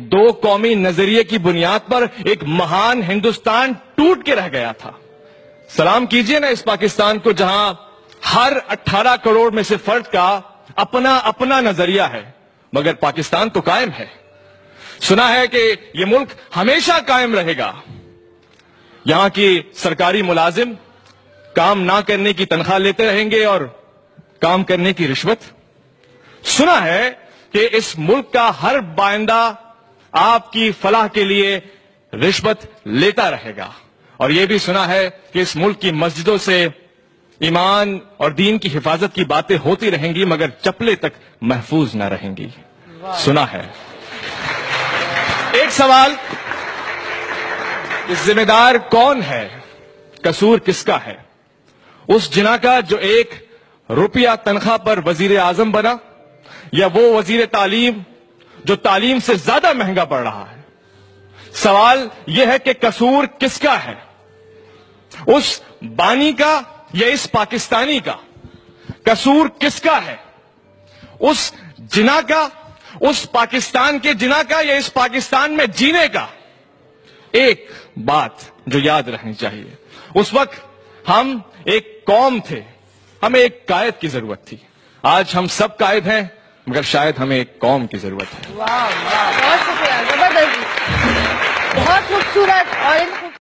दो कौमी नज़रिए की बुनियाद पर एक महान हिंदुस्तान टूट के रह गया था। सलाम कीजिए ना इस पाकिस्तान को, जहाँ हर 18 करोड़ में से फर्द का अपना अपना नज़रिया है, मगर पाकिस्तान तो कायम है। सुना है कि यह मुल्क हमेशा कायम रहेगा। यहाँ की सरकारी मुलाजिम काम ना करने की तनख्वाह लेते रहेंगे और काम करने की रिश्वत। सुना है कि इस मुल्क का हर बाइंदा आपकी फलाह के लिए रिश्वत लेता रहेगा। और यह भी सुना है कि इस मुल्क की मस्जिदों से ईमान और दीन की हिफाजत की बातें होती रहेंगी मगर चपले तक महफूज न रहेंगी। सुना है। एक सवाल इस जिम्मेदार कौन है? कसूर किसका है? उस जिना का जो एक रुपया तनख्वाह पर वज़ीर आज़म बना या वो वज़ीर तालीम जो तालीम से ज़्यादा महँगा पड़ रहा है। सवाल यह है कि कसूर किसका है? उस बानी का या इस पाकिस्तानी का? कसूर किसका है? उस जिना का? उस पाकिस्तान के जिना का या इस पाकिस्तान में जीने का? एक बात जो याद रखनी चाहिए। उस वक्त हम एक कौम थे। हमें एक कायद की ज़रूरत थी। आज हम सब कायद हैं। मगर शायद हमें एक कौम की ज़रूरत है। वाह बहुत शुक्रिया, ज़बरदस्त। बहुत खूबसूरत और